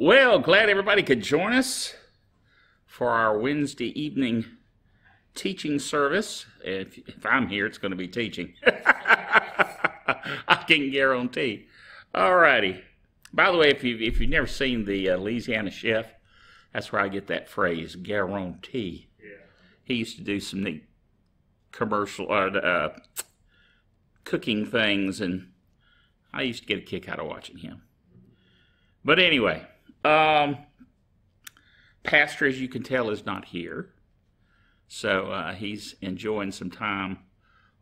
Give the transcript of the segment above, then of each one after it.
Well, glad everybody could join us for our Wednesday evening teaching service. If, if I'm here, it's going to be teaching. I can guarantee. All righty. By the way, if you've, if you've never seen the uh, Louisiana Chef, that's where I get that phrase, guarantee. Yeah. He used to do some neat commercial uh, uh, cooking things, and I used to get a kick out of watching him. But anyway, um, Pastor, as you can tell, is not here. So uh, he's enjoying some time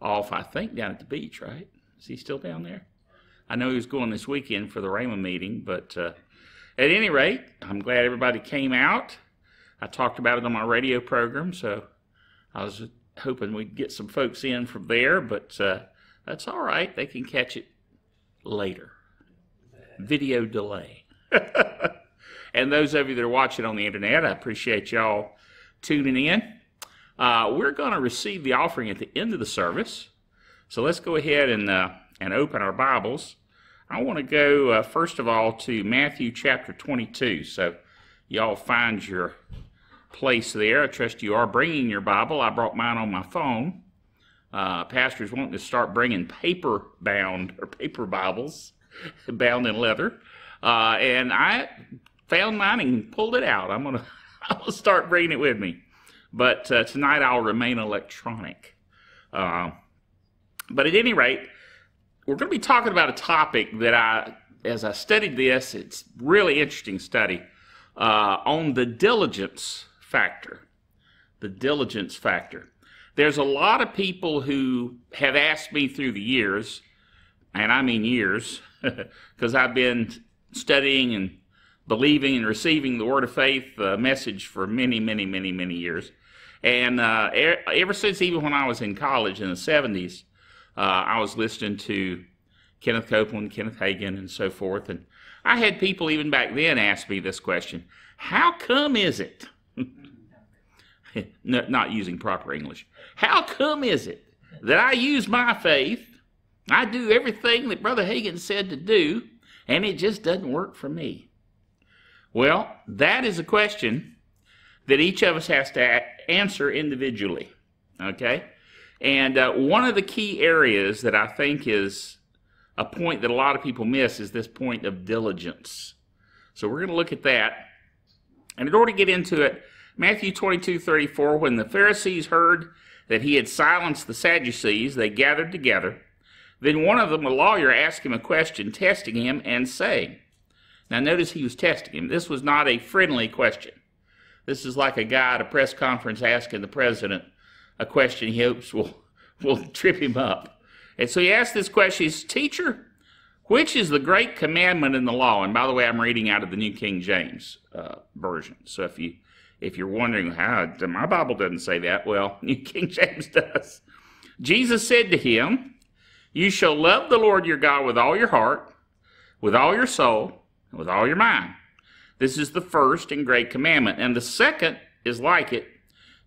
off, I think, down at the beach, right? Is he still down there? I know he was going this weekend for the Rhema meeting, but uh, at any rate, I'm glad everybody came out. I talked about it on my radio program, so I was hoping we'd get some folks in from there, but uh, that's all right. They can catch it later. Video delay. and those of you that are watching on the internet, I appreciate y'all tuning in. Uh, we're going to receive the offering at the end of the service. So let's go ahead and, uh, and open our Bibles. I want to go, uh, first of all, to Matthew chapter 22. So y'all find your place there. I trust you are bringing your Bible. I brought mine on my phone. Uh, pastors wanting to start bringing paper bound or paper Bibles bound in leather. Uh, and I found mine and pulled it out. I'm gonna I'm gonna start bringing it with me. But uh, tonight I'll remain electronic. Uh, but at any rate, we're going to be talking about a topic that I, as I studied this, it's really interesting study uh, on the diligence factor. The diligence factor. There's a lot of people who have asked me through the years, and I mean years, because I've been studying and believing and receiving the Word of Faith uh, message for many, many, many, many years. And uh, er, ever since even when I was in college in the 70s, uh, I was listening to Kenneth Copeland, Kenneth Hagin, and so forth. And I had people even back then ask me this question How come is it? no, not using proper English. How come is it that I use my faith, I do everything that Brother Hagin said to do, and it just doesn't work for me? Well, that is a question that each of us has to answer individually. Okay? And uh, one of the key areas that I think is a point that a lot of people miss is this point of diligence. So we're going to look at that. And in order to get into it, Matthew 22 34, when the Pharisees heard that he had silenced the Sadducees, they gathered together. Then one of them, a lawyer, asked him a question, testing him and saying, Now notice he was testing him. This was not a friendly question. This is like a guy at a press conference asking the president a question he hopes will, will trip him up. And so he asked this question, he says, Teacher, which is the great commandment in the law? And by the way, I'm reading out of the New King James uh, Version. So if you if you're wondering how my Bible doesn't say that, well, New King James does. Jesus said to him, You shall love the Lord your God with all your heart, with all your soul, with all your mind. This is the first and great commandment. And the second is like it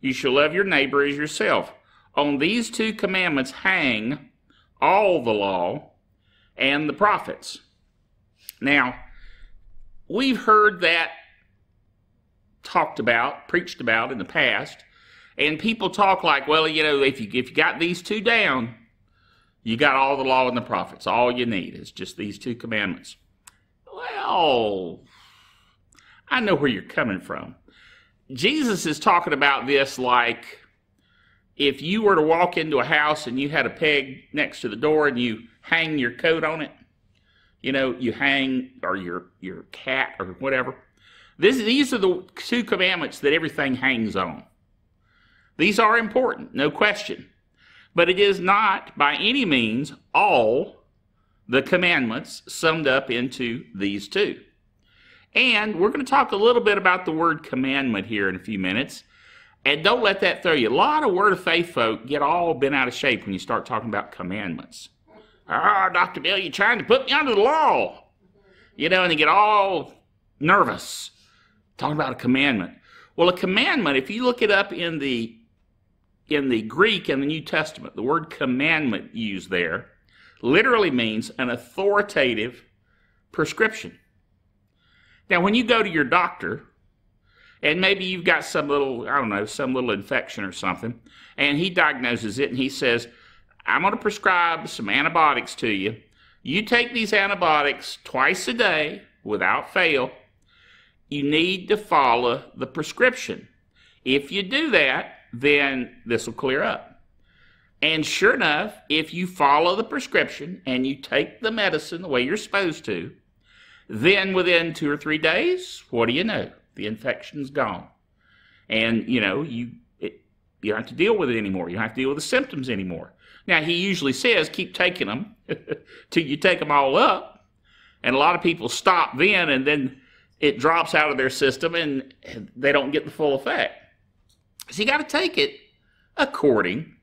you shall love your neighbor as yourself. On these two commandments hang all the law and the prophets. Now, we've heard that talked about, preached about in the past, and people talk like, well, you know, if you if you got these two down, you got all the law and the prophets. All you need is just these two commandments. Well, I know where you're coming from. Jesus is talking about this like if you were to walk into a house and you had a peg next to the door and you hang your coat on it, you know, you hang or your your cat or whatever. This, these are the two commandments that everything hangs on. These are important, no question. But it is not by any means all the commandments summed up into these two. And we're going to talk a little bit about the word commandment here in a few minutes. And don't let that throw you. A lot of Word of Faith folk get all bent out of shape when you start talking about commandments. Ah, oh, Dr. Bill, you're trying to put me under the law. You know, and they get all nervous talking about a commandment. Well, a commandment, if you look it up in the in the Greek and the New Testament, the word commandment used there literally means an authoritative prescription. Now, when you go to your doctor, and maybe you've got some little, I don't know, some little infection or something, and he diagnoses it and he says, I'm going to prescribe some antibiotics to you. You take these antibiotics twice a day without fail. You need to follow the prescription. If you do that, then this will clear up. And sure enough, if you follow the prescription and you take the medicine the way you're supposed to, then within two or three days, what do you know? The infection's gone. And, you know, you, it, you don't have to deal with it anymore. You don't have to deal with the symptoms anymore. Now, he usually says keep taking them till you take them all up. And a lot of people stop then and then it drops out of their system and they don't get the full effect. So you got to take it according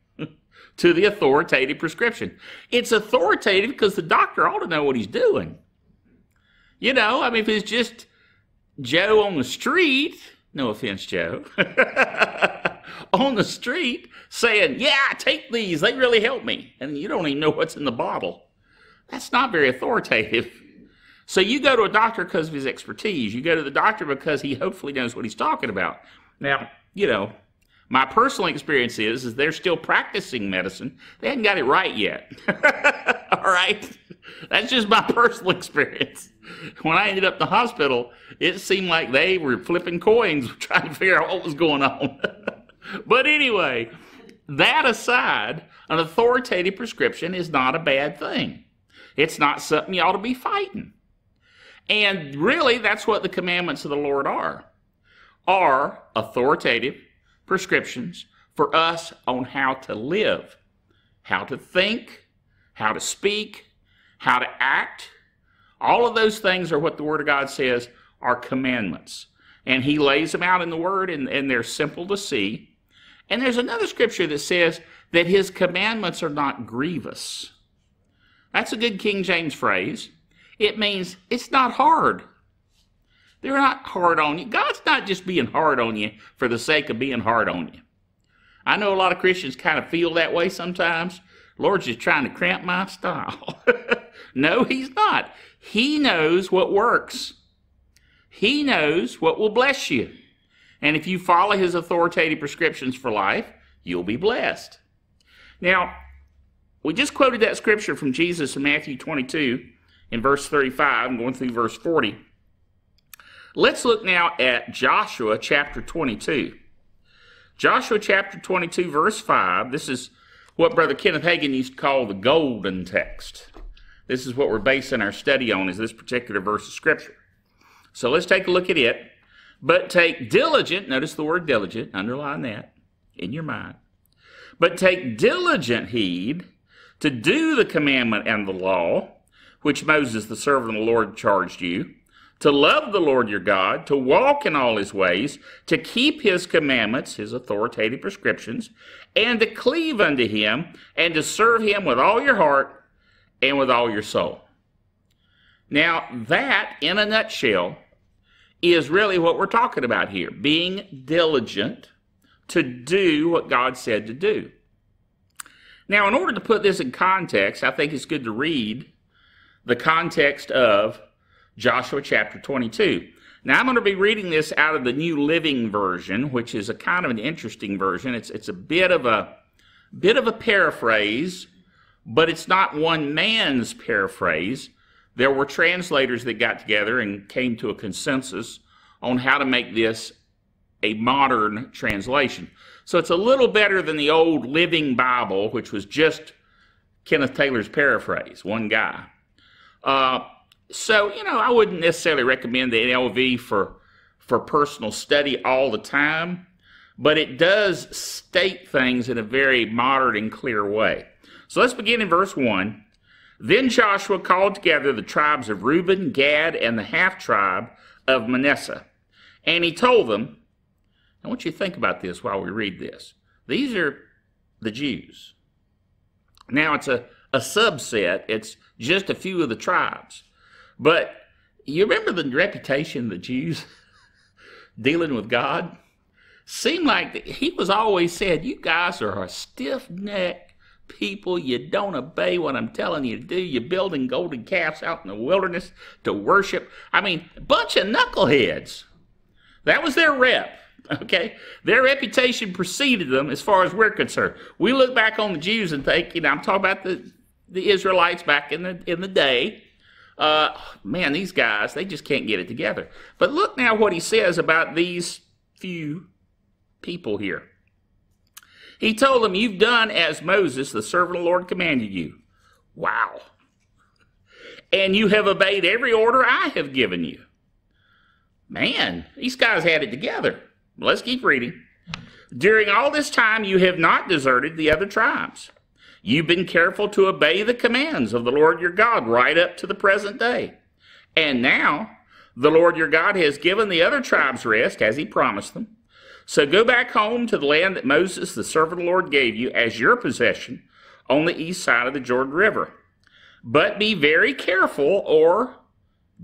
to the authoritative prescription. It's authoritative because the doctor ought to know what he's doing. You know, I mean, if it's just Joe on the street, no offense, Joe, on the street saying, Yeah, take these, they really help me, and you don't even know what's in the bottle, that's not very authoritative. So you go to a doctor because of his expertise. You go to the doctor because he hopefully knows what he's talking about. Now, you know, my personal experience is, is they're still practicing medicine. They hadn't got it right yet. All right? That's just my personal experience. When I ended up in the hospital, it seemed like they were flipping coins trying to figure out what was going on. but anyway, that aside, an authoritative prescription is not a bad thing. It's not something you ought to be fighting. And really, that's what the commandments of the Lord are. Are authoritative prescriptions for us on how to live, how to think, how to speak, how to act. All of those things are what the Word of God says are commandments. And He lays them out in the Word, and, and they're simple to see. And there's another scripture that says that His commandments are not grievous. That's a good King James phrase. It means it's not hard. They're not hard on you. God's not just being hard on you for the sake of being hard on you. I know a lot of Christians kind of feel that way sometimes. Lord's just trying to cramp my style. no, he's not. He knows what works. He knows what will bless you. And if you follow his authoritative prescriptions for life, you'll be blessed. Now, we just quoted that scripture from Jesus in Matthew 22 in verse 35. I'm going through verse 40. Let's look now at Joshua chapter 22. Joshua chapter 22, verse 5. This is what Brother Kenneth Hagin used to call the golden text. This is what we're basing our study on, is this particular verse of Scripture. So let's take a look at it. But take diligent, notice the word diligent, underline that in your mind. But take diligent heed to do the commandment and the law, which Moses, the servant of the Lord, charged you to love the Lord your God, to walk in all his ways, to keep his commandments, his authoritative prescriptions, and to cleave unto him, and to serve him with all your heart and with all your soul. Now, that, in a nutshell, is really what we're talking about here being diligent to do what God said to do. Now, in order to put this in context, I think it's good to read the context of Joshua chapter 22. Now, I'm going to be reading this out of the New Living Version, which is a kind of an interesting version. It's, it's a bit of a bit of a paraphrase, but it's not one man's paraphrase. There were translators that got together and came to a consensus on how to make this a modern translation. So it's a little better than the old Living Bible, which was just Kenneth Taylor's paraphrase, one guy. Uh, so, you know, I wouldn't necessarily recommend the NLV for for personal study all the time, but it does state things in a very modern and clear way. So let's begin in verse 1. Then Joshua called together the tribes of Reuben, Gad, and the half tribe of Manasseh. And he told them, I want you to think about this while we read this. These are the Jews. Now it's a, a subset, it's just a few of the tribes. But you remember the reputation of the Jews dealing with God? Seemed like he was always said, You guys are a stiff necked, people, you don't obey what I'm telling you to do. You're building golden calves out in the wilderness to worship. I mean, bunch of knuckleheads. That was their rep. Okay? Their reputation preceded them as far as we're concerned. We look back on the Jews and think, you know, I'm talking about the, the Israelites back in the in the day. Uh, man, these guys, they just can't get it together. But look now what he says about these few people here. He told them, You've done as Moses, the servant of the Lord, commanded you. Wow. And you have obeyed every order I have given you. Man, these guys had it together. Let's keep reading. During all this time, you have not deserted the other tribes. You've been careful to obey the commands of the Lord your God right up to the present day. And now, the Lord your God has given the other tribes rest as he promised them. So go back home to the land that Moses, the servant of the Lord, gave you as your possession on the east side of the Jordan River. But be very careful or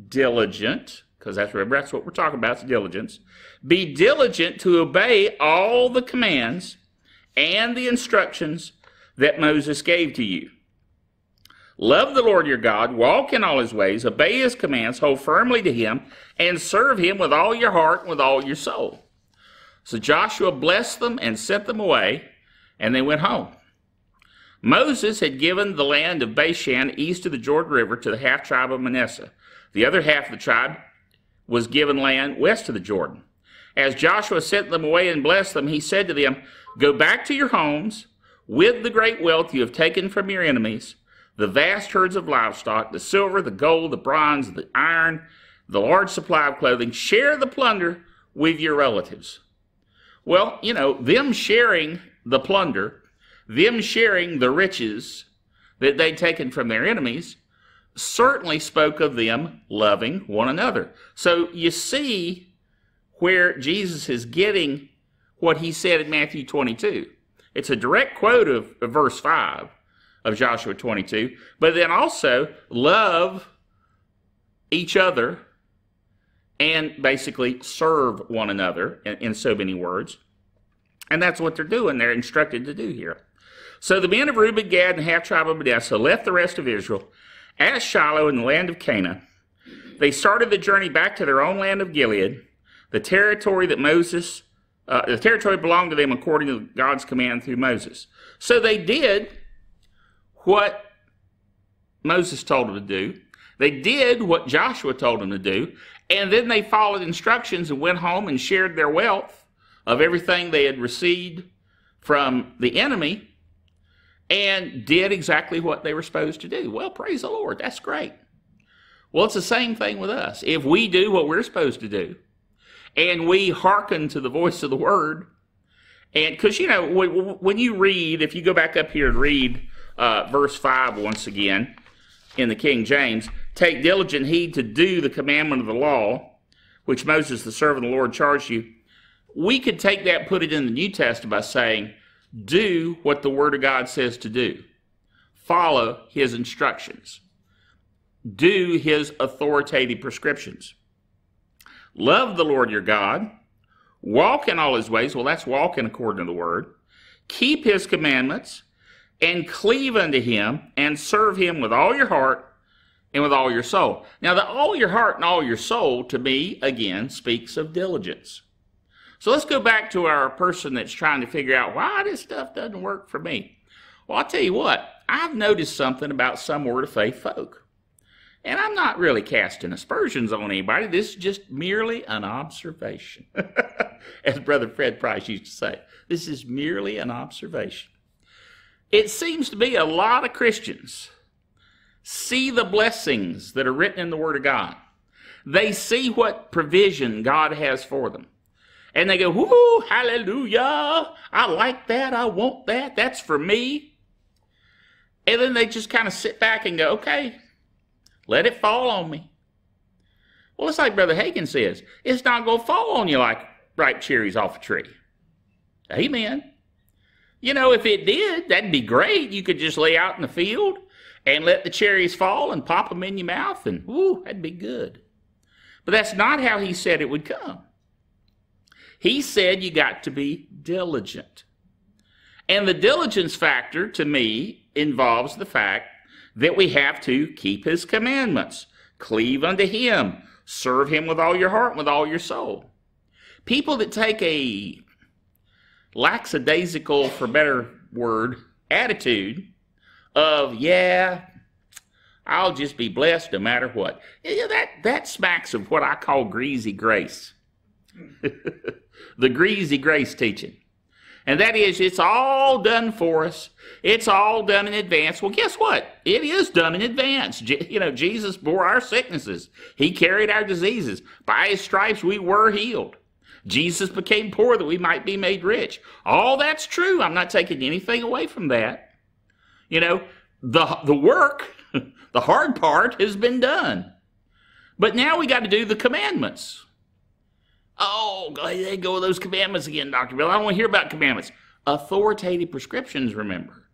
diligent, because that's, that's what we're talking about, it's diligence. Be diligent to obey all the commands and the instructions that Moses gave to you. Love the Lord your God, walk in all his ways, obey his commands, hold firmly to him, and serve him with all your heart and with all your soul. So Joshua blessed them and sent them away, and they went home. Moses had given the land of Bashan east of the Jordan River to the half tribe of Manasseh. The other half of the tribe was given land west of the Jordan. As Joshua sent them away and blessed them, he said to them, Go back to your homes with the great wealth you have taken from your enemies, the vast herds of livestock, the silver, the gold, the bronze, the iron, the large supply of clothing. Share the plunder with your relatives. Well, you know, them sharing the plunder, them sharing the riches that they'd taken from their enemies, certainly spoke of them loving one another. So you see where Jesus is getting what he said in Matthew 22. It's a direct quote of, of verse 5 of Joshua 22, but then also love each other and basically serve one another in, in, so many words. And that's what they're doing. They're instructed to do here. So the men of Reuben, Gad, and half tribe of Manasseh left the rest of Israel at Shiloh in the land of Canaan. They started the journey back to their own land of Gilead, the territory that Moses, uh, the territory belonged to them according to God's command through Moses. So they did what Moses told them to do. They did what Joshua told them to do, and then they followed instructions and went home and shared their wealth of everything they had received from the enemy and did exactly what they were supposed to do. Well, praise the Lord. That's great. Well, it's the same thing with us. If we do what we're supposed to do and we hearken to the voice of the word, and because, you know, when you read, if you go back up here and read uh, verse 5 once again in the King James, take diligent heed to do the commandment of the law, which Moses, the servant of the Lord, charged you. We could take that put it in the New Testament by saying, do what the Word of God says to do. Follow His instructions. Do His authoritative prescriptions. Love the Lord your God. Walk in all His ways. Well, that's walking according to the Word. Keep His commandments and cleave unto Him and serve Him with all your heart and with all your soul. Now, the all your heart and all your soul, to me, again, speaks of diligence. So let's go back to our person that's trying to figure out why this stuff doesn't work for me. Well, I'll tell you what, I've noticed something about some Word of Faith folk. And I'm not really casting aspersions on anybody. This is just merely an observation. As Brother Fred Price used to say, this is merely an observation. It seems to be a lot of Christians see the blessings that are written in the Word of God. They see what provision God has for them. And they go, whoo, hallelujah. I like that. I want that. That's for me. And then they just kind of sit back and go, okay, let it fall on me. Well, it's like Brother Hagin says, it's not going to fall on you like ripe cherries off a tree. Amen. You know, if it did, that'd be great. You could just lay out in the field and let the cherries fall and pop them in your mouth, and whoo, that'd be good. But that's not how he said it would come. He said you got to be diligent. And the diligence factor to me involves the fact that we have to keep his commandments, cleave unto him, serve him with all your heart, with all your soul. People that take a lackadaisical, for better word, attitude of, yeah, I'll just be blessed no matter what. Yeah, that, that smacks of what I call greasy grace. the greasy grace teaching. And that is, it's all done for us. It's all done in advance. Well, guess what? It is done in advance. You know, Jesus bore our sicknesses. He carried our diseases. By his stripes, we were healed. Jesus became poor that we might be made rich. All that's true. I'm not taking anything away from that. You know, the, the work, the hard part has been done. But now we got to do the commandments. Oh, they go with those commandments again, Dr. Bill. I don't want to hear about commandments. Authoritative prescriptions, remember.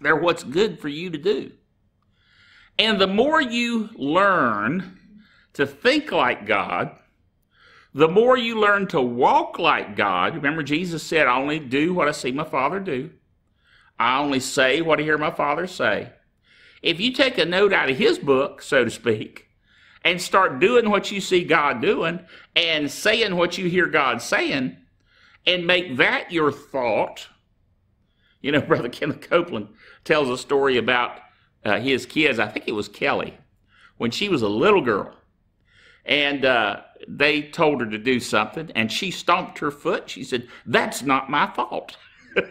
They're what's good for you to do. And the more you learn to think like God, the more you learn to walk like God. Remember, Jesus said, I only do what I see my Father do. I only say what I hear my Father say. If you take a note out of his book, so to speak, and start doing what you see God doing and saying what you hear God saying and make that your thought. You know, Brother Kenneth Copeland tells a story about uh, his kids. I think it was Kelly when she was a little girl. And uh, they told her to do something, and she stomped her foot. She said, That's not my fault. and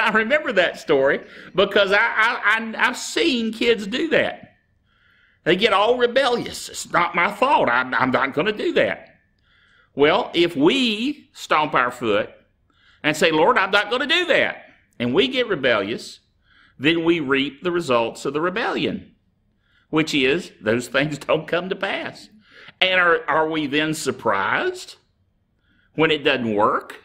I remember that story because I, I, I, I've seen kids do that. They get all rebellious. It's not my fault. I'm, I'm not going to do that. Well, if we stomp our foot and say, Lord, I'm not going to do that, and we get rebellious, then we reap the results of the rebellion, which is those things don't come to pass. And are, are we then surprised when it doesn't work?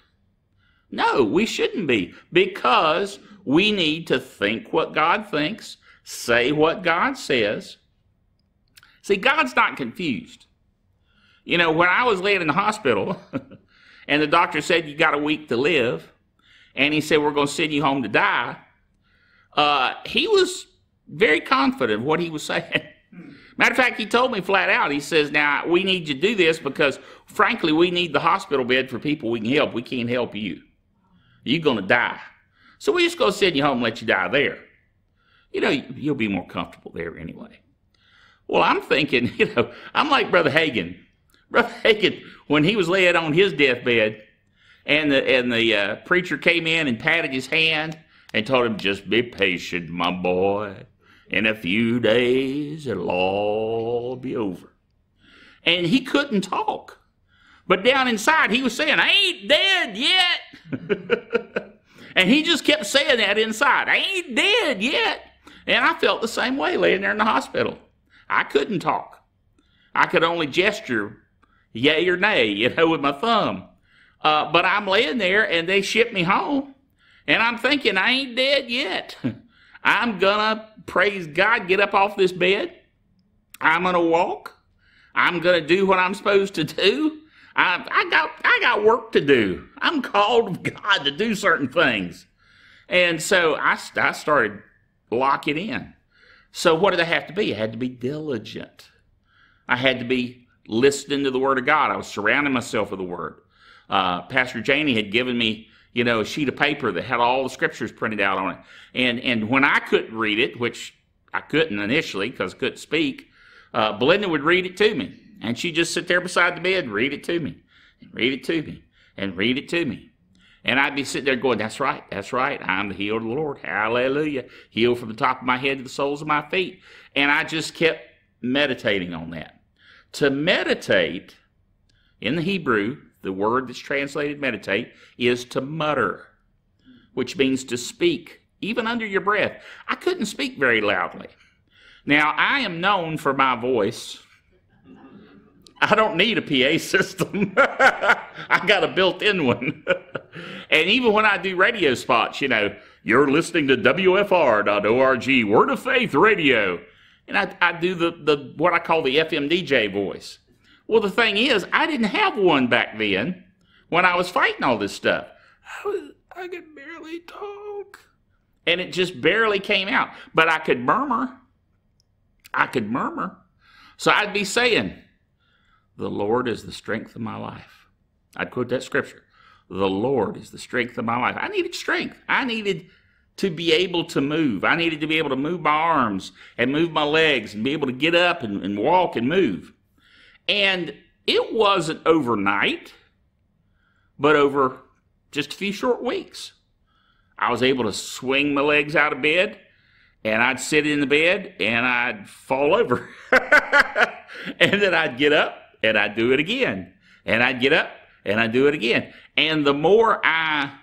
No, we shouldn't be because we need to think what God thinks, say what God says, See, God's not confused. You know, when I was laying in the hospital and the doctor said you got a week to live, and he said we're going to send you home to die, uh, he was very confident of what he was saying. Matter of fact, he told me flat out, he says, Now, we need you to do this because, frankly, we need the hospital bed for people we can help. We can't help you. You're going to die. So we just go send you home and let you die there. You know, you'll be more comfortable there anyway. Well, I'm thinking, you know, I'm like Brother Hagin. Brother Hagin, when he was laid on his deathbed, and the and the uh, preacher came in and patted his hand and told him, "Just be patient, my boy. In a few days, it'll all be over." And he couldn't talk, but down inside, he was saying, "I ain't dead yet." and he just kept saying that inside, "I ain't dead yet." And I felt the same way laying there in the hospital. I couldn't talk. I could only gesture yay or nay, you know, with my thumb. Uh, but I'm laying there and they ship me home. And I'm thinking, I ain't dead yet. I'm gonna, praise God, get up off this bed. I'm gonna walk. I'm gonna do what I'm supposed to do. I, I got I got work to do. I'm called of God to do certain things. And so I, I started locking in. So what did I have to be? I had to be diligent. I had to be listening to the Word of God. I was surrounding myself with the Word. Uh, Pastor Janie had given me, you know, a sheet of paper that had all the scriptures printed out on it. And and when I couldn't read it, which I couldn't initially because I couldn't speak, uh, Belinda would read it to me, and she'd just sit there beside the bed and read it to me, and read it to me, and read it to me. And I'd be sitting there going, That's right, that's right. I'm the healed of the Lord. Hallelujah. Healed from the top of my head to the soles of my feet. And I just kept meditating on that. To meditate, in the Hebrew, the word that's translated meditate, is to mutter, which means to speak, even under your breath. I couldn't speak very loudly. Now, I am known for my voice. I don't need a PA system. I got a built in one. and even when I do radio spots, you know, you're listening to WFR.org, Word of Faith Radio. And I, I do the, the what I call the FM DJ voice. Well, the thing is, I didn't have one back then when I was fighting all this stuff. I could barely talk. And it just barely came out. But I could murmur. I could murmur. So I'd be saying, The Lord is the strength of my life. I'd quote that scripture. The Lord is the strength of my life. I needed strength. I needed to be able to move. I needed to be able to move my arms and move my legs and be able to get up and, and walk and move. And it wasn't overnight, but over just a few short weeks. I was able to swing my legs out of bed and I'd sit in the bed and I'd fall over. and then I'd get up and I'd do it again. And I'd get up and I'd do it again. And the more I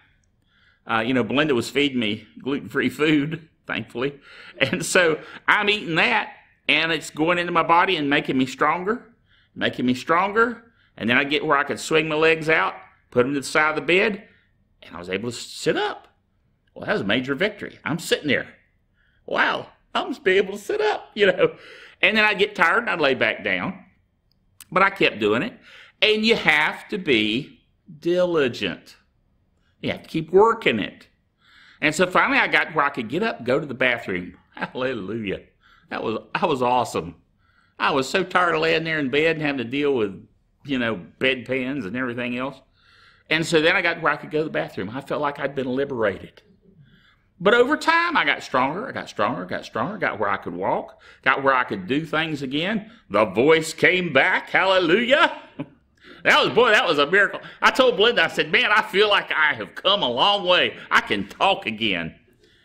uh, you know, Belinda was feeding me gluten free food, thankfully. And so I'm eating that, and it's going into my body and making me stronger, making me stronger. And then I get where I could swing my legs out, put them to the side of the bed, and I was able to sit up. Well, that was a major victory. I'm sitting there. Wow, I'm just be able to sit up, you know. And then I'd get tired and I'd lay back down. But I kept doing it. And you have to be diligent. You have to keep working it. And so finally I got where I could get up, go to the bathroom. Hallelujah. That was I was awesome. I was so tired of laying there in bed and having to deal with, you know, bedpans and everything else. And so then I got where I could go to the bathroom. I felt like I'd been liberated. But over time, I got stronger, I got stronger, got stronger, got where I could walk, got where I could do things again. The voice came back. Hallelujah. That was, boy, that was a miracle. I told Belinda, I said, man, I feel like I have come a long way. I can talk again.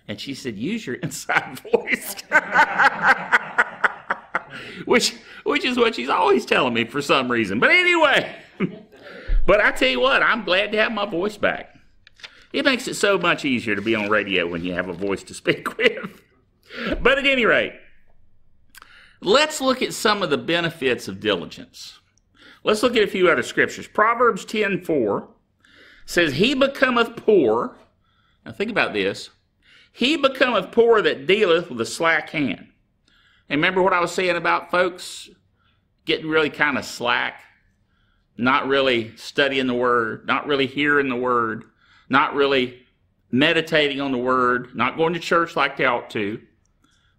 And she said, use your inside voice. which, which is what she's always telling me for some reason. But anyway, but I tell you what, I'm glad to have my voice back. It makes it so much easier to be on radio when you have a voice to speak with. But at any rate, let's look at some of the benefits of diligence. Let's look at a few other scriptures. Proverbs 10 4 says, He becometh poor. Now think about this. He becometh poor that dealeth with a slack hand. And remember what I was saying about folks getting really kind of slack, not really studying the word, not really hearing the word, not really meditating on the word, not going to church like they ought to.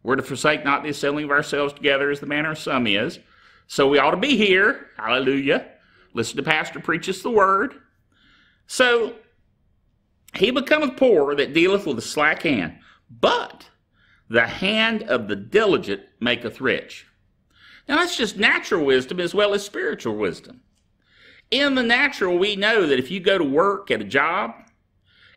We're to forsake not the assembling of ourselves together as the manner of some is. So we ought to be here. Hallelujah. Listen to Pastor preaches the word. So he becometh poor that dealeth with a slack hand, but the hand of the diligent maketh rich. Now that's just natural wisdom as well as spiritual wisdom. In the natural, we know that if you go to work at a job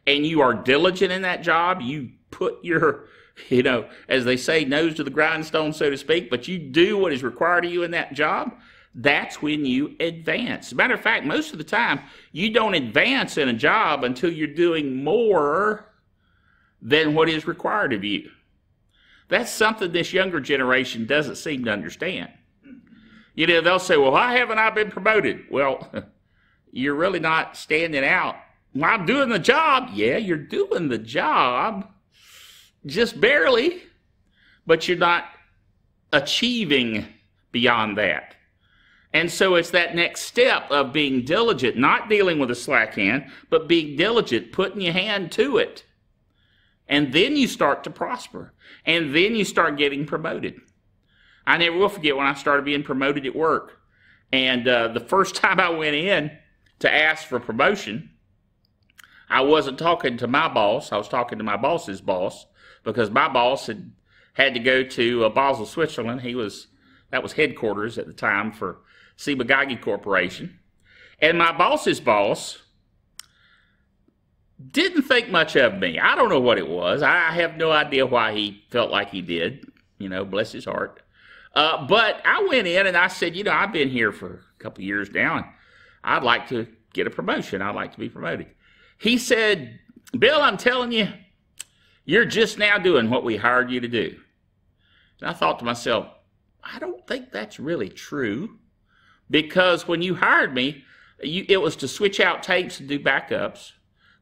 and you are diligent in that job, you put your you know, as they say, nose to the grindstone, so to speak, but you do what is required of you in that job, that's when you advance. Matter of fact, most of the time, you don't advance in a job until you're doing more than what is required of you. That's something this younger generation doesn't seem to understand. You know, they'll say, well, why haven't I been promoted? Well, you're really not standing out. I'm doing the job. Yeah, you're doing the job just barely, but you're not achieving beyond that. And so it's that next step of being diligent, not dealing with a slack hand, but being diligent, putting your hand to it. And then you start to prosper. And then you start getting promoted. I never will forget when I started being promoted at work. And uh, the first time I went in to ask for promotion, I wasn't talking to my boss. I was talking to my boss's boss because my boss had had to go to uh, Basel, Switzerland. He was that was headquarters at the time for Ciba Corporation, and my boss's boss didn't think much of me. I don't know what it was. I have no idea why he felt like he did. You know, bless his heart. Uh, but I went in and I said, you know, I've been here for a couple years now, and I'd like to get a promotion. I'd like to be promoted. He said, Bill, I'm telling you, you're just now doing what we hired you to do. And I thought to myself, I don't think that's really true because when you hired me, you, it was to switch out tapes and do backups,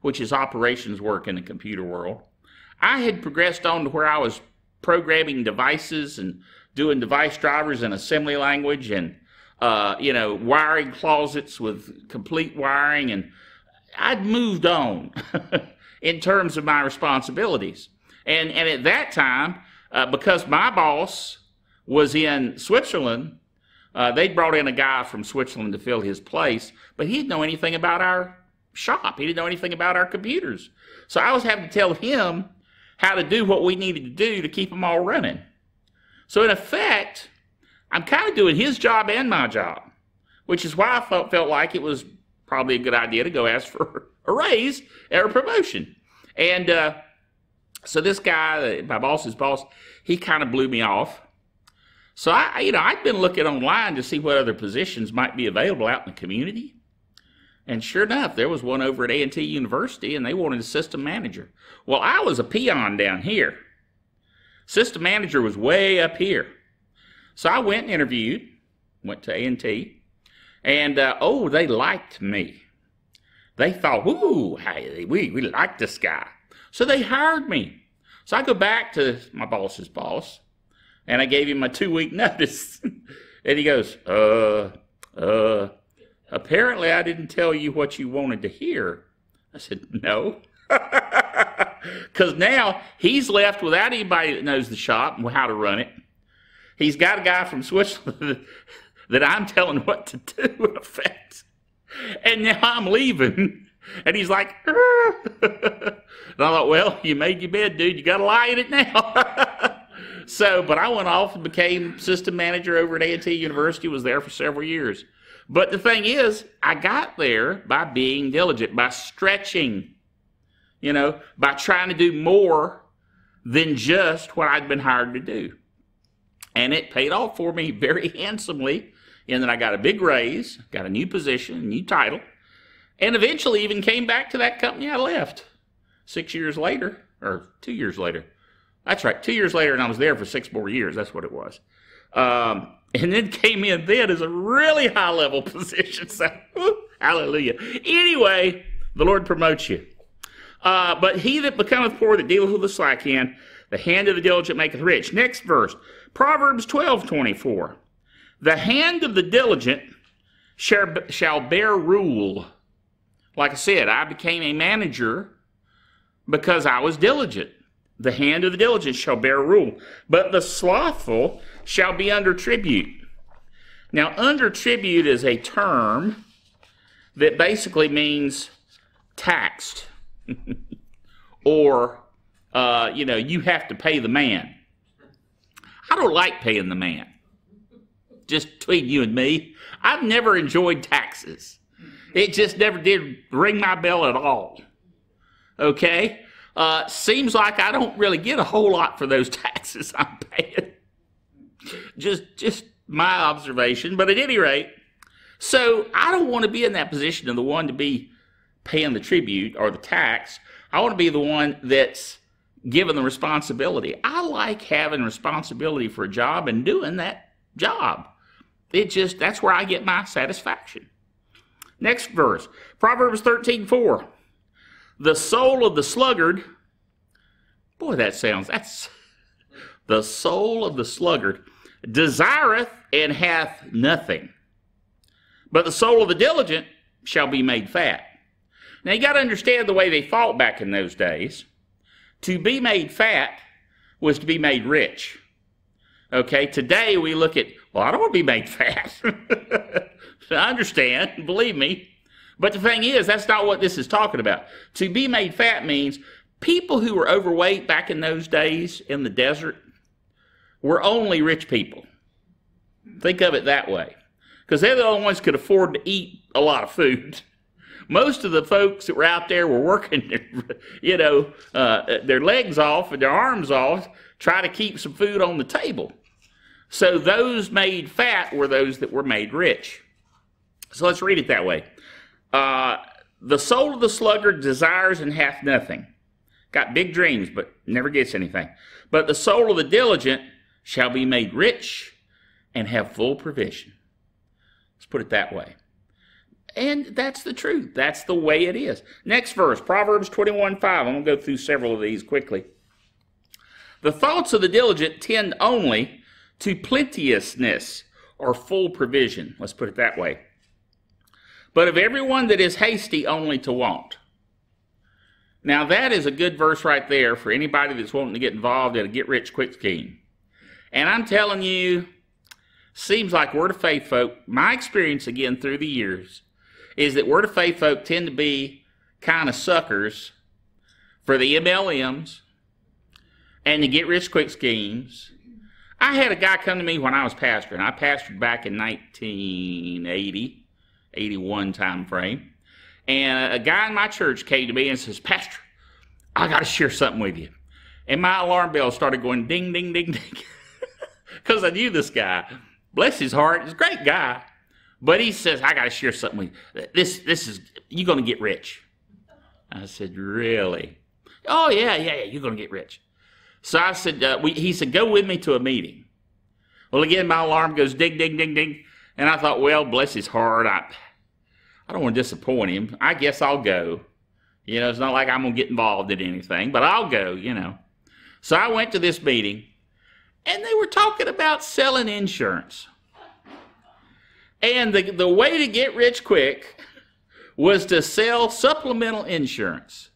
which is operations work in the computer world. I had progressed on to where I was programming devices and doing device drivers in assembly language and uh, you know wiring closets with complete wiring and I'd moved on. in terms of my responsibilities. And, and at that time, uh, because my boss was in Switzerland, uh, they brought in a guy from Switzerland to fill his place, but he didn't know anything about our shop. He didn't know anything about our computers. So I was having to tell him how to do what we needed to do to keep them all running. So in effect, I'm kind of doing his job and my job, which is why I felt, felt like it was probably a good idea to go ask for a raise or a promotion. And uh, so this guy, my boss's boss, he kind of blew me off. So I, you know, I'd been looking online to see what other positions might be available out in the community. And sure enough, there was one over at A&T University, and they wanted a system manager. Well, I was a peon down here. System manager was way up here. So I went and interviewed, went to A&T, and uh, oh, they liked me. They thought, ooh, hey, we, we like this guy. So they hired me. So I go back to my boss's boss, and I gave him my two week notice. and he goes, uh, uh, apparently I didn't tell you what you wanted to hear. I said, no. Because now he's left without anybody that knows the shop and how to run it. He's got a guy from Switzerland that I'm telling what to do in effect. And now I'm leaving. And he's like, and I thought, well, you made your bed, dude. You got to lie in it now. so, but I went off and became system manager over at A&T University, was there for several years. But the thing is, I got there by being diligent, by stretching, you know, by trying to do more than just what I'd been hired to do. And it paid off for me very handsomely in then I got a big raise, got a new position, new title, and eventually even came back to that company I left six years later, or two years later. That's right, two years later, and I was there for six more years. That's what it was. Um, and then came in then as a really high level position. So, whoo, hallelujah. Anyway, the Lord promotes you. Uh, but he that becometh poor that dealeth with the slack hand, the hand of the diligent maketh rich. Next verse, Proverbs twelve twenty four. The hand of the diligent shall, shall bear rule. Like I said, I became a manager because I was diligent. The hand of the diligent shall bear rule, but the slothful shall be under tribute. Now, under tribute is a term that basically means taxed, or, uh, you know, you have to pay the man. I don't like paying the man. Just between you and me, I've never enjoyed taxes. It just never did ring my bell at all. Okay? Uh, seems like I don't really get a whole lot for those taxes I'm paying. just, just my observation. But at any rate, so I don't want to be in that position of the one to be paying the tribute or the tax. I want to be the one that's given the responsibility. I like having responsibility for a job and doing that job. It just, that's where I get my satisfaction. Next verse, Proverbs 13, 4. The soul of the sluggard, boy, that sounds, that's the soul of the sluggard desireth and hath nothing. But the soul of the diligent shall be made fat. Now you got to understand the way they fought back in those days. To be made fat was to be made rich. Okay, today we look at, well, I don't want to be made fat. I understand, believe me. But the thing is, that's not what this is talking about. To be made fat means people who were overweight back in those days in the desert were only rich people. Think of it that way. Because they're the only ones could afford to eat a lot of food. Most of the folks that were out there were working, their, you know, uh, their legs off and their arms off, try to keep some food on the table. So those made fat were those that were made rich. So let's read it that way. Uh, the soul of the sluggard desires and hath nothing. Got big dreams, but never gets anything. But the soul of the diligent shall be made rich and have full provision. Let's put it that way. And that's the truth. That's the way it is. Next verse, Proverbs 21 5. I'm going to go through several of these quickly. The thoughts of the diligent tend only to plenteousness or full provision. Let's put it that way but of everyone that is hasty only to want. Now, that is a good verse right there for anybody that's wanting to get involved in a get rich quick scheme. And I'm telling you, seems like Word of Faith folk, my experience again through the years, is that Word of Faith folk tend to be kind of suckers for the MLMs and the get rich quick schemes. I had a guy come to me when I was pastoring. I pastored back in 1980, 81 time frame. And a guy in my church came to me and says, Pastor, I got to share something with you. And my alarm bell started going ding, ding, ding, ding. Because I knew this guy. Bless his heart. He's a great guy. But he says, I got to share something with you. This, this is, you're going to get rich. I said, Really? Oh, yeah, yeah, yeah, you're going to get rich. So I said, uh, we, He said, Go with me to a meeting. Well, again, my alarm goes ding, ding, ding, ding. And I thought, Well, bless his heart. I, I don't want to disappoint him. I guess I'll go. You know, it's not like I'm going to get involved in anything, but I'll go, you know. So I went to this meeting, and they were talking about selling insurance. And the, the way to get rich quick was to sell supplemental insurance.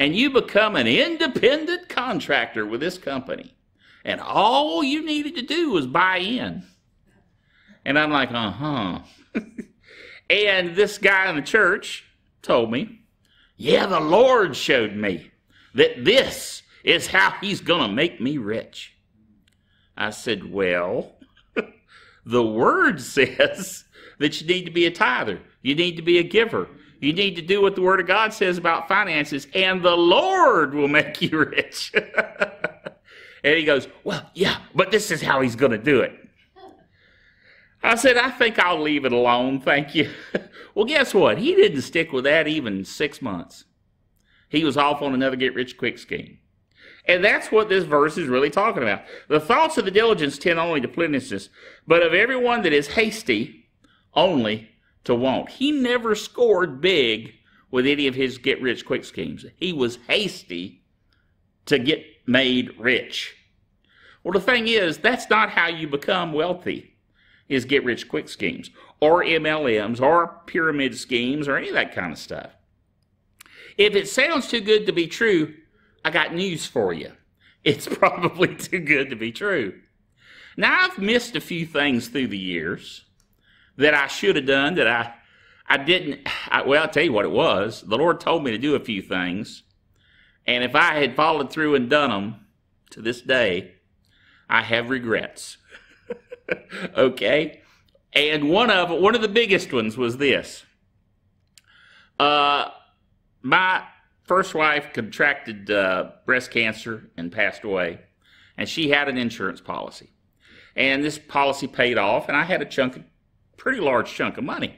And you become an independent contractor with this company. And all you needed to do was buy in. And I'm like, uh huh. and this guy in the church told me, yeah, the Lord showed me that this is how he's going to make me rich. I said, well, the word says that you need to be a tither. You need to be a giver. You need to do what the Word of God says about finances, and the Lord will make you rich. and he goes, Well, yeah, but this is how he's going to do it. I said, I think I'll leave it alone, thank you. well, guess what? He didn't stick with that even six months. He was off on another get rich quick scheme. And that's what this verse is really talking about. The thoughts of the diligence tend only to plenteousness, but of everyone that is hasty, only to want. He never scored big with any of his get rich quick schemes. He was hasty to get made rich. Well, the thing is, that's not how you become wealthy, is get rich quick schemes, or MLMs, or pyramid schemes, or any of that kind of stuff. If it sounds too good to be true, I got news for you. It's probably too good to be true. Now, I've missed a few things through the years that I should have done that I I didn't. I, well, I'll tell you what it was. The Lord told me to do a few things, and if I had followed through and done them to this day, I have regrets. okay, and one of one of the biggest ones was this. Uh, my first wife contracted uh, breast cancer and passed away, and she had an insurance policy, and this policy paid off, and I had a chunk of pretty large chunk of money.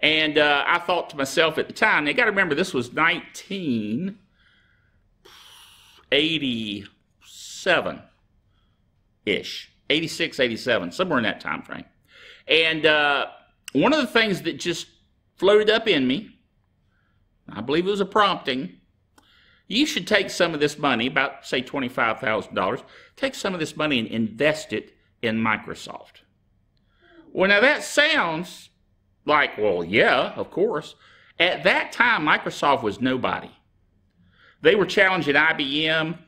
And uh, I thought to myself at the time, you got to remember this was 1987 ish, 86, 87, somewhere in that time frame. And uh, one of the things that just floated up in me, I believe it was a prompting, you should take some of this money, about say $25,000, take some of this money and invest it in Microsoft. Well, now that sounds like, well, yeah, of course. At that time, Microsoft was nobody. They were challenging IBM.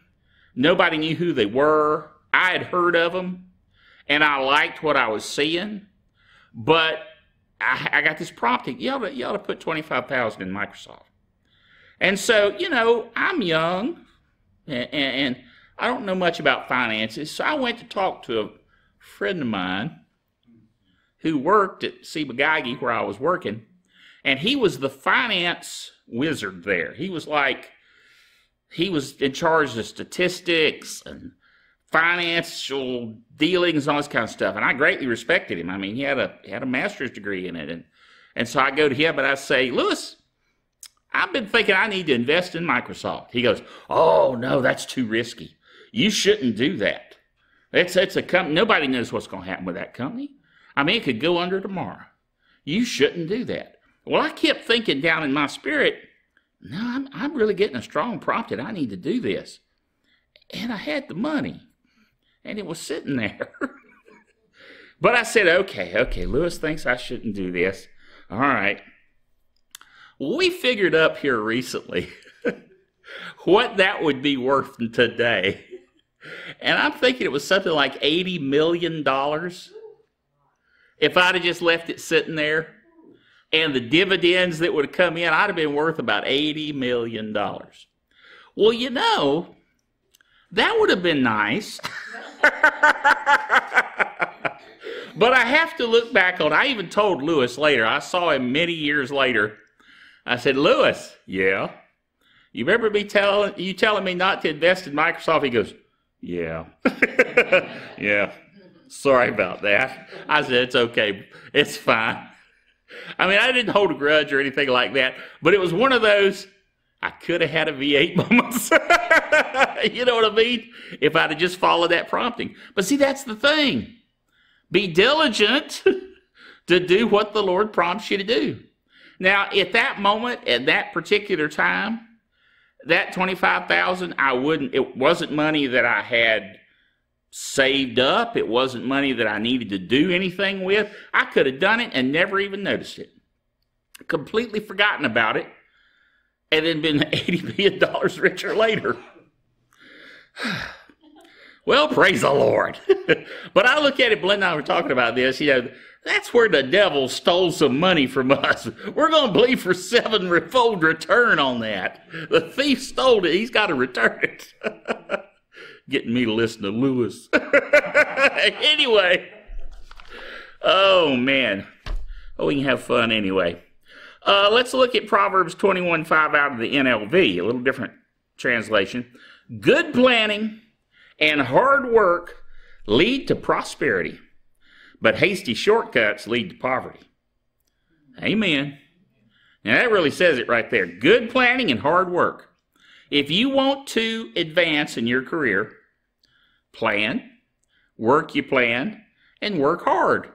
Nobody knew who they were. I had heard of them, and I liked what I was seeing. But I, I got this prompting. You ought, to, you ought to put 25000 in Microsoft. And so, you know, I'm young, and, and I don't know much about finances. So I went to talk to a friend of mine who worked at Ciba where I was working, and he was the finance wizard there. He was like, he was in charge of statistics and financial dealings all this kind of stuff. And I greatly respected him. I mean, he had a he had a master's degree in it, and and so I go to him and I say, Lewis, I've been thinking I need to invest in Microsoft. He goes, Oh no, that's too risky. You shouldn't do that. It's it's a company. Nobody knows what's going to happen with that company. I mean, it could go under tomorrow. You shouldn't do that. Well, I kept thinking down in my spirit, no, I'm, I'm really getting a strong prompt that I need to do this. And I had the money, and it was sitting there. but I said, okay, okay, Lewis thinks I shouldn't do this. All right. Well, we figured up here recently what that would be worth today. And I'm thinking it was something like $80 million. If I'd have just left it sitting there and the dividends that would have come in, I'd have been worth about $80 million. Well, you know, that would have been nice. but I have to look back on, I even told Lewis later, I saw him many years later. I said, Lewis, yeah. You remember me telling you telling me not to invest in Microsoft? He goes, Yeah. yeah. Sorry about that. I said, It's okay. It's fine. I mean, I didn't hold a grudge or anything like that, but it was one of those I could have had a V8 moments. you know what I mean? If I'd have just followed that prompting. But see, that's the thing. Be diligent to do what the Lord prompts you to do. Now, at that moment, at that particular time, that 25,000, I wouldn't it wasn't money that I had saved up. It wasn't money that I needed to do anything with. I could have done it and never even noticed it. Completely forgotten about it and then been $80 million richer later. well, praise the Lord. but I look at it, Blaine and I were talking about this, you know, that's where the devil stole some money from us. We're going to believe for seven-fold return on that. The thief stole it. He's got to return it. Getting me to listen to Lewis. anyway. Oh, man. Oh, we can have fun anyway. Uh, let's look at Proverbs 21 5 out of the NLV, a little different translation. Good planning and hard work lead to prosperity but hasty shortcuts lead to poverty. Amen. Now that really says it right there. Good planning and hard work. If you want to advance in your career, plan, work your plan, and work hard.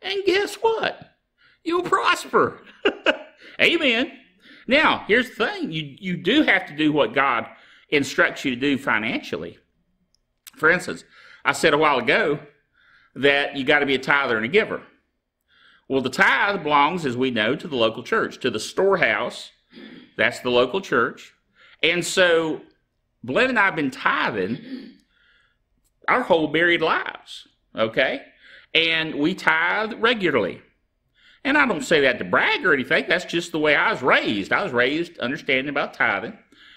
And guess what? You'll prosper. Amen. Now, here's the thing you, you do have to do what God instructs you to do financially. For instance, I said a while ago that you got to be a tither and a giver. Well, the tithe belongs, as we know, to the local church, to the storehouse. That's the local church. And so, Blaine and I have been tithing our whole married lives, okay? And we tithe regularly. And I don't say that to brag or anything. That's just the way I was raised. I was raised understanding about tithing.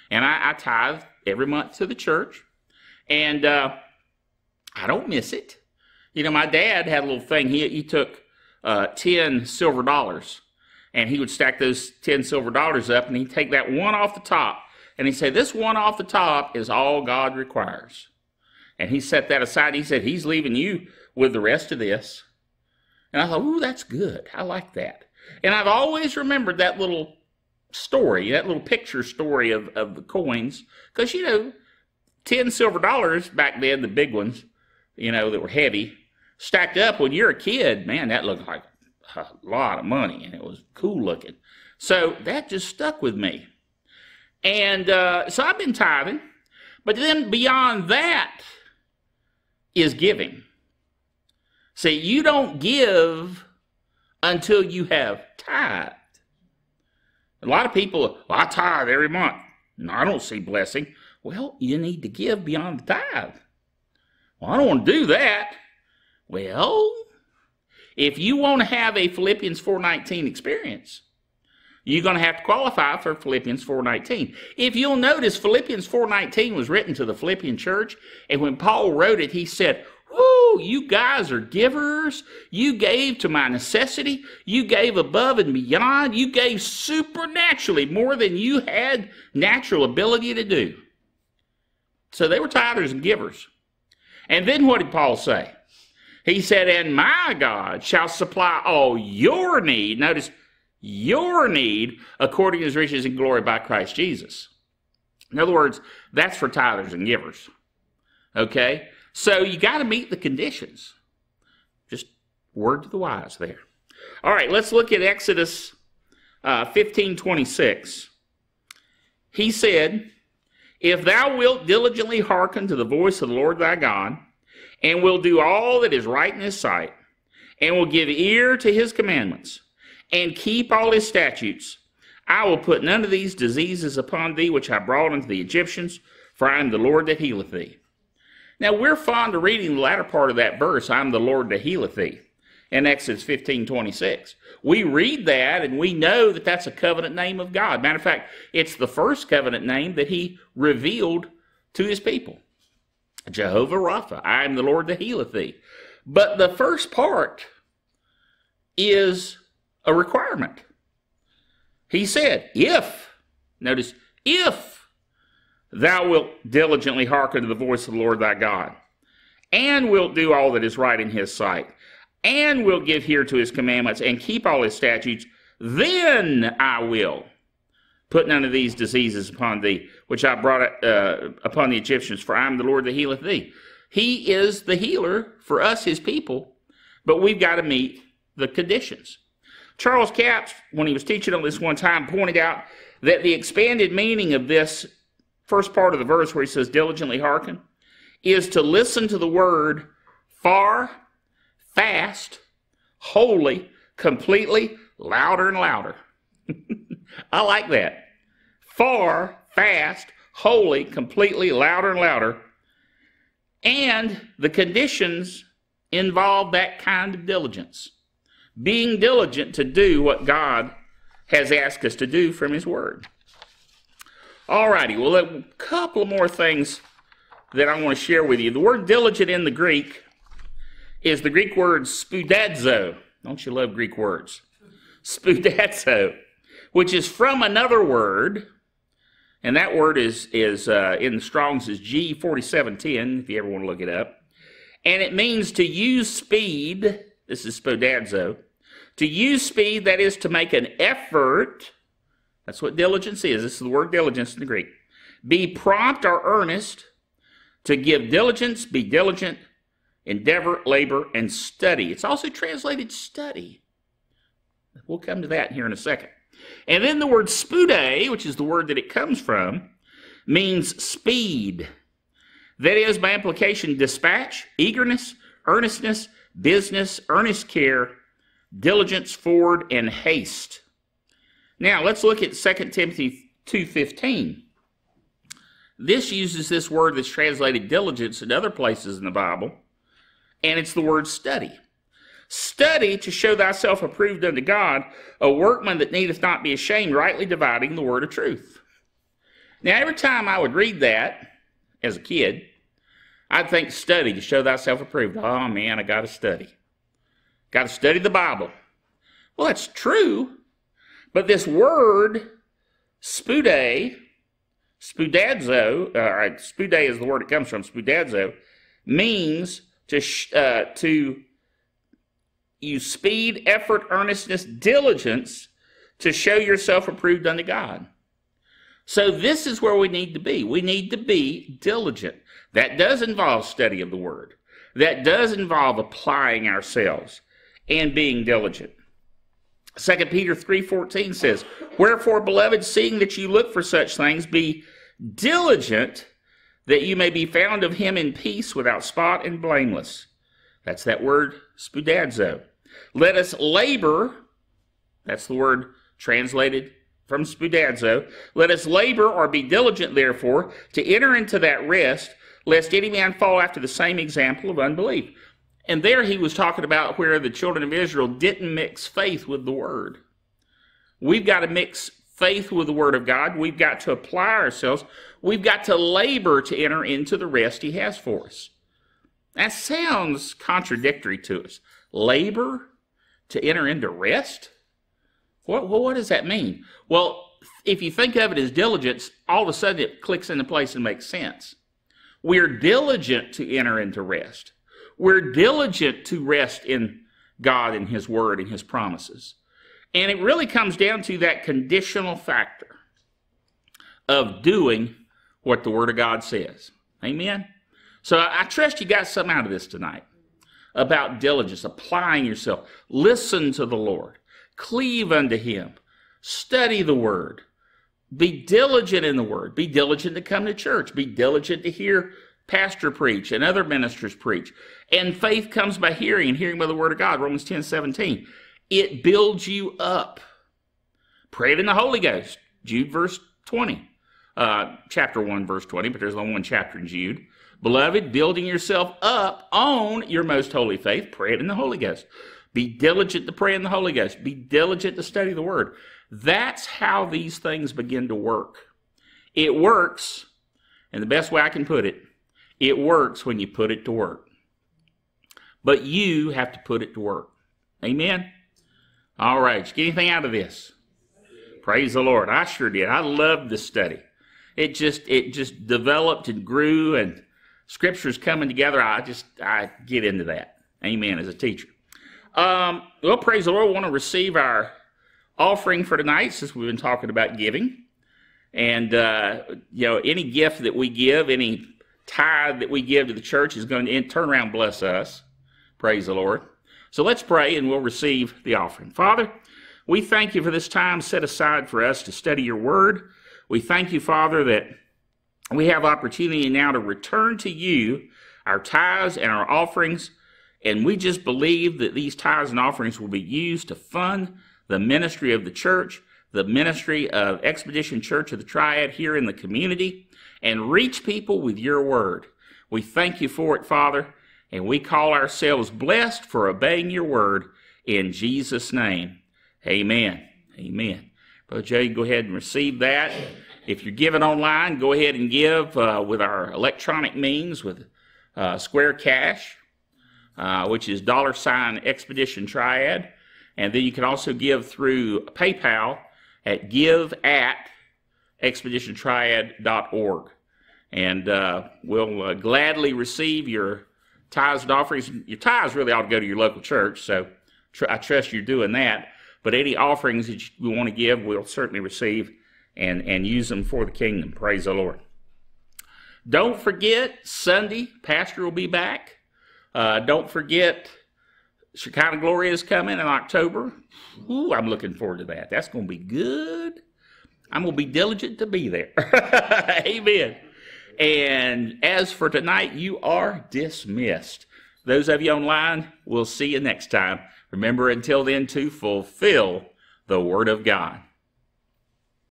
And I, I tithe every month to the church. And uh, I don't miss it. You know, my dad had a little thing. He, he took uh, 10 silver dollars and he would stack those 10 silver dollars up and he'd take that one off the top and he said, This one off the top is all God requires. And he set that aside. He said, He's leaving you with the rest of this. And I thought, Ooh, that's good. I like that. And I've always remembered that little story, that little picture story of, of the coins. Because, you know, 10 silver dollars back then, the big ones, you know, that were heavy, stacked up when you're a kid, man, that looked like a lot of money and it was cool looking. So that just stuck with me. And uh, so I've been tithing. But then beyond that is giving. See, you don't give until you have tithed. A lot of people, well, I tithe every month. No, I don't see blessing. Well, you need to give beyond the tithe. Well, I don't want to do that. Well, if you want to have a Philippians 4:19 experience, you're going to have to qualify for Philippians 4:19. If you'll notice Philippians 4:19 was written to the Philippian church and when Paul wrote it he said, "Whoo, you guys are givers. You gave to my necessity. You gave above and beyond. You gave supernaturally more than you had natural ability to do." So they were tithers and givers. And then what did Paul say? He said, And my God shall supply all your need. Notice, your need according to his riches and glory by Christ Jesus. In other words, that's for tithers and givers. Okay? So you got to meet the conditions. Just word to the wise there. All right, let's look at Exodus uh, 15 26. He said, If thou wilt diligently hearken to the voice of the Lord thy God, and will do all that is right in his sight, and will give ear to his commandments, and keep all his statutes. I will put none of these diseases upon thee which I brought unto the Egyptians, for I am the Lord that healeth thee. Now we're fond of reading the latter part of that verse, I am the Lord that healeth thee, in Exodus 15 26. We read that and we know that that's a covenant name of God. Matter of fact, it's the first covenant name that he revealed to his people. Jehovah Rapha, I am the Lord that healeth thee. But the first part is a requirement. He said, if, notice, if thou wilt diligently hearken to the voice of the Lord thy God, and wilt do all that is right in his sight, and wilt give ear to his commandments, and keep all his statutes, then I will put none of these diseases upon thee, which I brought uh, upon the Egyptians, for I am the Lord that healeth thee. He is the healer for us, his people, but we've got to meet the conditions. Charles Capps, when he was teaching on this one time, pointed out that the expanded meaning of this first part of the verse where he says, diligently hearken, is to listen to the word far, fast, wholly, completely, louder and louder. I like that. Far, fast, wholly, completely, louder and louder. And the conditions involve that kind of diligence being diligent to do what God has asked us to do from His Word. All righty, well, a couple more things that I want to share with you. The word diligent in the Greek is the Greek word spoudazo. Don't you love Greek words? Spoudazo, which is from another word, and that word is, is uh, in the Strong's is G4710, if you ever want to look it up. And it means to use speed this is spoudazo. To use speed, that is to make an effort. That's what diligence is. This is the word diligence in the Greek. Be prompt or earnest. To give diligence, be diligent, endeavor, labor, and study. It's also translated study. We'll come to that here in a second. And then the word spoude, which is the word that it comes from, means speed. That is, by implication, dispatch, eagerness, earnestness, business, earnest care, diligence, forward, and haste. Now, let's look at 2 Timothy 2.15. This uses this word that's translated diligence in other places in the Bible, and it's the word study. Study to show thyself approved unto God, a workman that needeth not be ashamed, rightly dividing the word of truth. Now, every time I would read that as a kid, I'd think study to show thyself approved. Oh man, I got to study. Got to study the Bible. Well, that's true, but this word, spoude, spudadzo, uh, spoude is the word it comes from, spoudazo, means to, uh, to use speed, effort, earnestness, diligence to show yourself approved unto God. So this is where we need to be. We need to be diligent. That does involve study of the word. That does involve applying ourselves and being diligent. 2 Peter 3:14 says, "Wherefore, beloved, seeing that you look for such things, be diligent that you may be found of him in peace without spot and blameless." That's that word spoudazo. Let us labor, that's the word translated from spoudazo. Let us labor or be diligent, therefore, to enter into that rest lest any man fall after the same example of unbelief. And there he was talking about where the children of Israel didn't mix faith with the word. We've got to mix faith with the word of God. We've got to apply ourselves. We've got to labor to enter into the rest he has for us. That sounds contradictory to us. Labor to enter into rest? What, what does that mean? Well, if you think of it as diligence, all of a sudden it clicks into place and makes sense. We're diligent to enter into rest. We're diligent to rest in God and His Word and His promises. And it really comes down to that conditional factor of doing what the Word of God says. Amen? So I trust you got something out of this tonight about diligence, applying yourself. Listen to the Lord, cleave unto Him, study the Word, be diligent in the word. Be diligent to come to church. Be diligent to hear pastor preach and other ministers preach. And faith comes by hearing and hearing by the word of God. Romans 10 17. It builds you up. Pray it in the Holy Ghost. Jude verse 20. Uh, chapter 1, verse 20, but there's only one chapter in Jude. Beloved, building yourself up on your most holy faith, pray it in the Holy Ghost. Be diligent to pray in the Holy Ghost. Be diligent to study the Word. That's how these things begin to work. It works, and the best way I can put it, it works when you put it to work. But you have to put it to work. Amen? All right, get anything out of this? Praise the Lord. I sure did. I loved this study. It just it just developed and grew and scriptures coming together. I just I get into that. Amen. As a teacher. Um, well, praise the Lord. We want to receive our offering for tonight since we've been talking about giving. And uh, you know, any gift that we give, any tithe that we give to the church is going to turn around bless us. Praise the Lord. So let's pray and we'll receive the offering. Father, we thank you for this time set aside for us to study your word. We thank you, Father, that we have opportunity now to return to you our tithes and our offerings. And we just believe that these tithes and offerings will be used to fund the ministry of the church, the ministry of Expedition Church of the Triad here in the community, and reach people with your word. We thank you for it, Father, and we call ourselves blessed for obeying your word in Jesus' name. Amen. Amen. Brother Jay, go ahead and receive that. If you're giving online, go ahead and give uh, with our electronic means with uh, Square Cash, uh, which is dollar sign Expedition Triad. And then you can also give through PayPal at give at expeditiontriad.org. And uh, we'll uh, gladly receive your tithes and offerings. Your tithes really ought to go to your local church, so tr- I trust you're doing that. But any offerings that you want to give, we'll certainly receive and, and use them for the kingdom. Praise the Lord. Don't forget, Sunday, Pastor will be back. Uh, don't forget, Shekinah Glory is coming in October. Ooh, I'm looking forward to that. That's going to be good. I'm going to be diligent to be there. Amen. And as for tonight, you are dismissed. Those of you online, we'll see you next time. Remember, until then, to fulfill the Word of God.